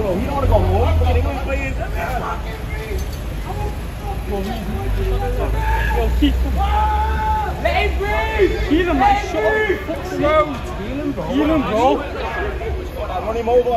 Bro, you don't want to go home? Fucking English players. Let him breathe! Heal him, man. Shut up. Fuck's sake. Heal him, bro. Heal him, bro. Run him over.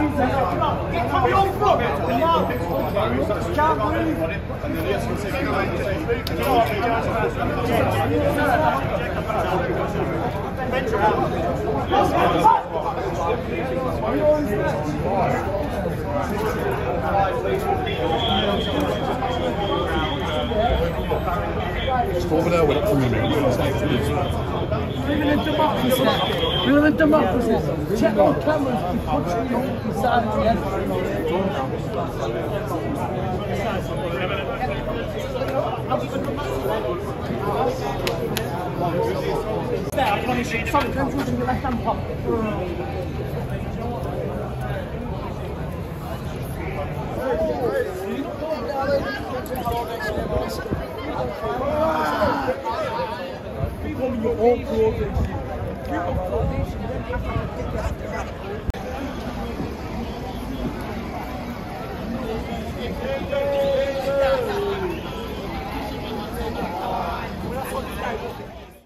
Just over there with it from Living in democracy. We live in democracy. Check on cameras. Punch you inside the end. There, I promise you. Left hand pocket. All Ongelooflijk.